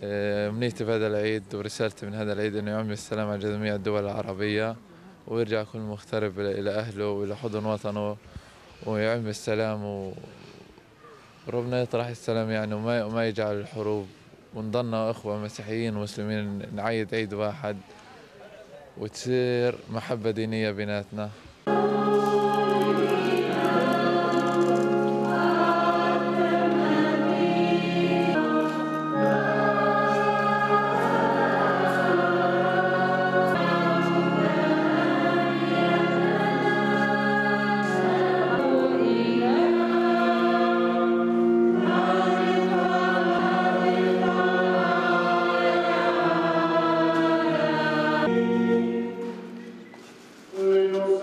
آه، منيتي امنيتي بهذا العيد ورسالتي من هذا العيد إنه يعمل السلام على جميع الدول العربية. ويرجع كل مغترب إلى أهله وإلى حضن وطنه ويعم السلام. وربنا يطرح السلام يعني وما وما يجعل الحروب ونضلنا إخوة مسيحيين ومسلمين نعيد عيد واحد وتصير محبة دينية بيناتنا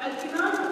فالإمام